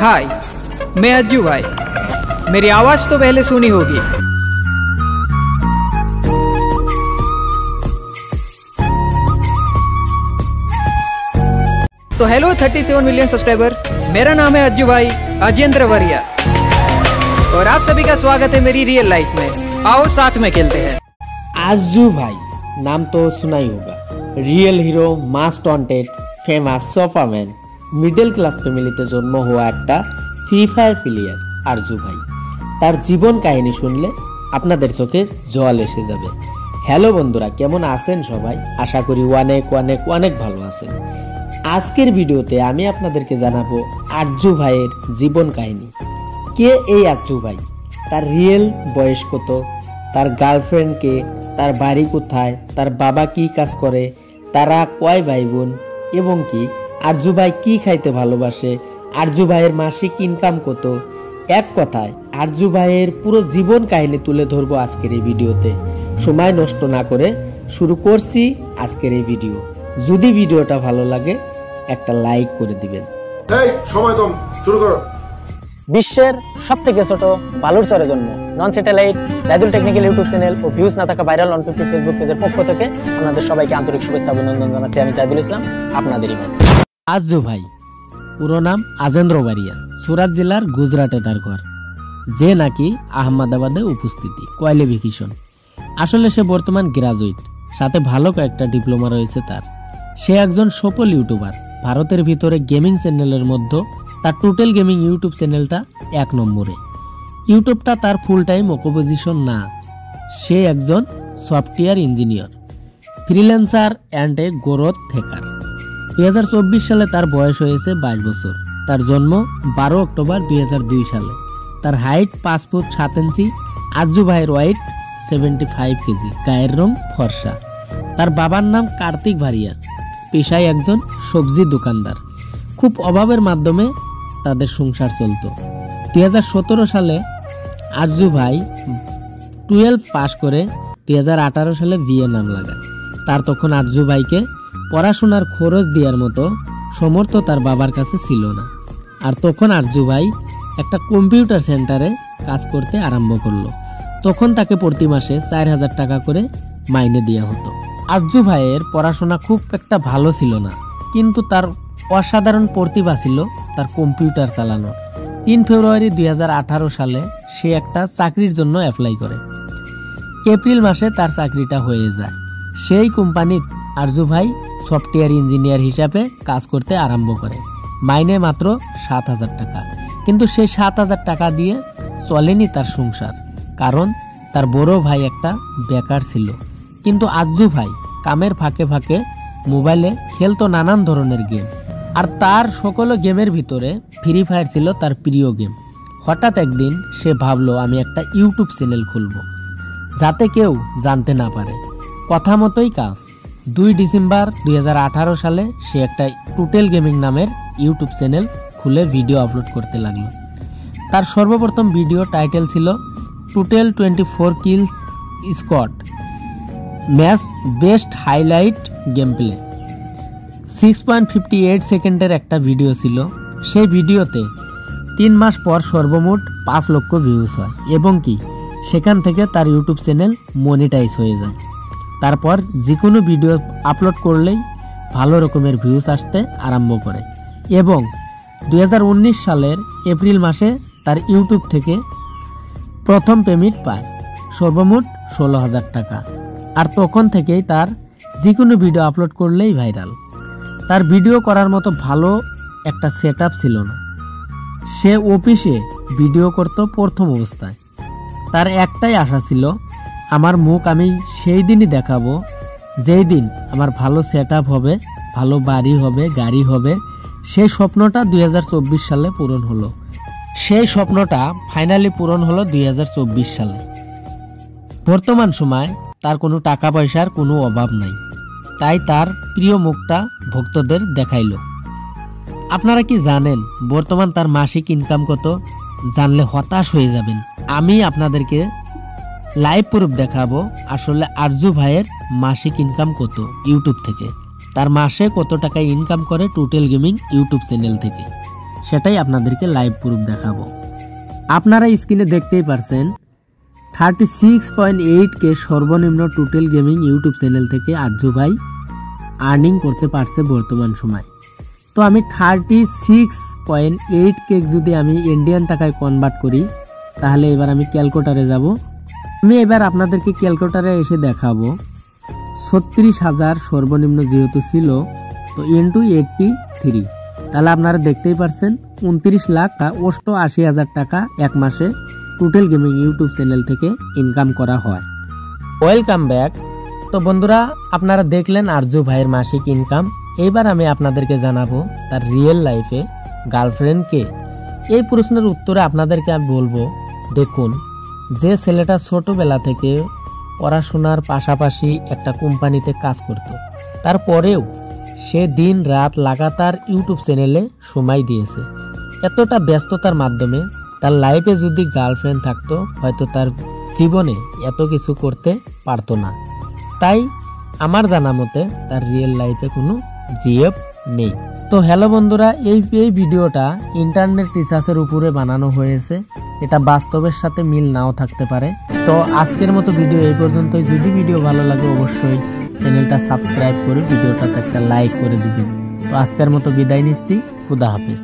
हाय, मैं अज्जू भाई। मेरी आवाज़ तो पहले सुनी होगी। तो हेलो 37 मिलियन सब्सक्राइबर्स मेरा नाम है अज्जू भाई अजेंद्र वरिया। और आप सभी का स्वागत है मेरी रियल लाइफ में। आओ, साथ में खेलते हैं। आजू भाई, नाम तो सुना ही होगा। रियल हीरो मास्ट taunted famous sofa man middle class ফ্যামিলিতে জন্ম হওয়া একটা ফ্রি ফায়ার প্লেয়ার, আরজু ভাই। তার জীবন কাহিনী শুনলে আপনাদের চোখে জল এসে যাবে। হ্যালো বন্ধুরা, কেমন আছেন সবাই? আশা করি অনেক অনেক অনেক ভালো আছেন। আজকের ভিডিওতে আমি আপনাদেরকে জানাব আরজু ভাইয়ের জীবন কাহিনী। কে এই আরজু ভাই? তার রিয়েল বয়স কত? তার গার্লফ্রেন্ডকে তার বাড়ি কোথায়? তার বাবা কি কাজ করে? তারা কয় ভাই বোন? এবং কি আরজু ভাই কি খাইতে ভালোবাসে? আরজু ভাইয়ের মাসিক ইনকাম কত? এক কথায় আরজু ভাইয়ের পুরো জীবন কাহিনী তুলে ধরবো আজকের এই ভিডিওতে। সময় নষ্ট না করে শুরু করছি আজকের এই ভিডিও। যদি ভিডিওটা ভালো লাগে একটা লাইক করে দিবেন। সময় কম শুরু করো। বিশ্বের সব থেকে ছোট বালুরচরে জন্ম। Non satellite Zaidul technical YouTube channel ও ভিউজ না থাকা ভাইরাল অন ফিফটি ফেসবুক পেজের পক্ষ থেকে আপনাদের সবাইকে আন্তরিক শুভেচ্ছা অভিনন্দন জানাচ্ছি। আমি জাইদুল ইসলাম আপনাদেরই ভাই। আজু ভাই। পুরো নাম আজেন্দ্র বারিয়া সুরাট জেলার গুজরাটে তার ঘর। যে নাকি আহমেদাবাদে উপস্থিতি কোয়ালিফিকেশন আসলে সে বর্তমান গ্রাজুয়েট, সাথে ভালো কয়েকটা ডিপ্লোমা রয়েছে তার। সে একজন সফল ইউটিউবার, ভারতের ভিতরে গেমিং চ্যানেলের মধ্যে তার টোটাল গেমিং ইউটিউব চ্যানেলটা এক নম্বরে। ইউটিউবটা তার ফুল টাইম অকুপোজিশন না, সে একজন software engineer freelancer and a growth থেকার দুই হাজার চব্বিশ সালে তার বয়স হয়েছে বাইশ বছর। তার জন্ম বারো অক্টোবর দুই হাজার দুই সালে। তার হাইট পাঁচ ফুট সাত ইঞ্চি আজু ভাইয়ের ওয়াইট সেভেন্টি ফাইভ কেজি, গায়ের রং ফর্সা। তার বাবার নাম কার্তিক ভারিয়া, পেশায় একজন সবজি দোকানদার। খুব অভাবের মাধ্যমে তাদের সংসার চলতো। দুই সালে আজু ভাই টুয়েলভ পাশ করে দুই হাজার আঠারো সালে বিয়ে নাম লাগায়। তার তখন আরজু ভাইকে পড়াশোনার খরচ দেওয়ার মতো সমর্থ তার বাবার কাছে ছিল না। আর তখন আরজু ভাই একটা কম্পিউটার সেন্টারে কাজ করতে আরম্ভ করল। তখন তাকে প্রতি মাসে চার হাজার টাকা করে মাইনে দেওয়া হতো। আরজু ভাইয়ের পড়াশোনা খুব একটা ভালো ছিল না, কিন্তু তার অসাধারণ প্রতিভা ছিল তার কম্পিউটার চালানো তিন ফেব্রুয়ারি দু হাজার আঠারো সালে সে একটা চাকরির জন্য অ্যাপ্লাই করে। এপ্রিল মাসে তার চাকরিটা হয়ে যায়। সেই কোম্পানির আরজু ভাই সফটওয়্যার ইঞ্জিনিয়ার হিসাবে কাজ করতে আরম্ভ করে। মাইনে মাত্র সাত হাজার টাকা। কিন্তু সেই সাত হাজার টাকা দিয়ে চলেনি তার সংসার, কারণ তার বড় ভাই একটা বেকার ছিল। কিন্তু আজ্জু ভাই কামের ফাঁকে ফাঁকে মোবাইলে খেলতো নানান ধরনের গেম। আর তার সকল গেমের ভিতরে ফ্রি ফায়ার ছিল তার প্রিয় গেম। হঠাৎ একদিন সে ভাবলো, আমি একটা ইউটিউব চ্যানেল খুলবো, যাতে কেউ জানতে না পারে। কথা মতোই কাজ। দুই ডিসেম্বর দুই হাজার আঠারো সালে সে একটা টুটেল গেমিং নামের ইউটিউব চ্যানেল খুলে ভিডিও আপলোড করতে লাগল। তার সর্বপ্রথম ভিডিও টাইটেল ছিল total twenty four kills squad match best highlight gameplay six point fifty eight সেকেন্ডের একটা ভিডিও ছিল। সেই ভিডিওতে তিন মাস পর সর্বমোট পাঁচ লক্ষ ভিউজ হয় এবং কি সেখান থেকে তার ইউটিউব চ্যানেল মনিটাইজ হয়ে যায়। তারপর যে কোনো ভিডিও আপলোড করলেই ভালো রকমের ভিউজ আসতে আরম্ভ করে। এবং দু হাজার উনিশ সালের এপ্রিল মাসে তার ইউটিউব থেকে প্রথম পেমেন্ট পায়, সর্বমোট ষোলো হাজার টাকা। আর তখন থেকেই তার যে কোনো ভিডিও আপলোড করলেই ভাইরাল। তার ভিডিও করার মতো ভালো একটা সেট ছিল না। সে অফিসে ভিডিও করতো প্রথম অবস্থায়। তার একটাই আশা ছিল আমার মুখ আমি সেই দিনই দেখাবো, যেই দিন আমার ভালো সেট হবে, ভালো বাড়ি হবে, গাড়ি হবে। সেই স্বপ্নটা দুই হাজার চব্বিশ সালে পূরণ হলো। সেই স্বপ্নটা ফাইনালি পূরণ হলো দুই হাজার চব্বিশ সালে। বর্তমান সময় তার কোনো টাকা পয়সার কোনো অভাব নাই। তাই তার প্রিয় মুখটা ভক্তদের দেখাইল। আপনারা কি জানেন, বর্তমান তার মাসিক ইনকাম কত? জানলে হতাশ হয়ে যাবেন। আমি আপনাদেরকে লাইভ প্রুফ দেখাবো আসলে আরজু ভাইয়ের মাসিক ইনকাম কত ইউটিউব থেকে। তার মাসে কত টাকা ইনকাম করে টোটাল গেমিং ইউটিউব চ্যানেল থেকে। সেটাই আপনাদেরকে লাইভ প্রুফ দেখাবো। আপনারা স্ক্রিনে দেখতেই পারছেন থার্টি সিক্স পয়েন্ট এইট কে সর্বনিম্ন টোটাল গেমিং ইউটিউব চ্যানেল থেকে আজ্জু ভাই আর্নিং করতে পারছে বর্তমান সময়। তো আমি থার্টি সিক্স পয়েন্ট এইট কে যদি আমি ইন্ডিয়ান টাকায় কনভার্ট করি, তাহলে এবার আমি ক্যালকুলেটারে যাব। আমি এবার আপনাদেরকে ক্যালকুলেটারে এসে দেখাবো। ছত্রিশ হাজার সর্বনিম্ন যেহেতু ছিল, তো ইন্টু এইটটি থ্রি তাহলে আপনারা দেখতেই পারছেন, উনত্রিশ লাখ অষ্ট আশি হাজার টাকা এক মাসে টোটাল গেমিং ইউটিউব চ্যানেল থেকে ইনকাম করা হয়। ওয়েলকাম ব্যাক তো বন্ধুরা, আপনারা দেখলেন আর্য ভাইয়ের মাসিক ইনকাম এইবার আমি আপনাদেরকে জানাব, তার রিয়েল লাইফে গার্লফ্রেন্ড কে। এই প্রশ্নের উত্তরে আপনাদেরকে আমি বলব, দেখুন যে ছেলেটা ছোটবেলা থেকে পড়াশোনার পাশাপাশি একটা কোম্পানিতে কাজ করত, তারপরেও সে দিন রাত লাগাতার ইউটিউব চ্যানেলে সময় দিয়েছে। এতটা ব্যস্ততার মাধ্যমে তার লাইফে যদি গার্লফ্রেন্ড থাকতো, হয়তো তার জীবনে এত কিছু করতে পারতো না। তাই আমার জানা মতে তার রিয়েল লাইফে কোনো জিএফ নেই। তো হ্যালো বন্ধুরা, এই এই ভিডিওটা ইন্টারনেট রিসার্চের উপরে বানানো হয়েছে। এটা বাস্তবের সাথে মিল নাও থাকতে পারে। তো আজকের মতো ভিডিও এই পর্যন্তই। যদি ভিডিও ভালো লাগে অবশ্যই চ্যানেলটা সাবস্ক্রাইব করে ভিডিওটাতে একটা লাইক করে দিবেন। তো আজকের মতো বিদায় নিচ্ছি। খুদা হাফেজ।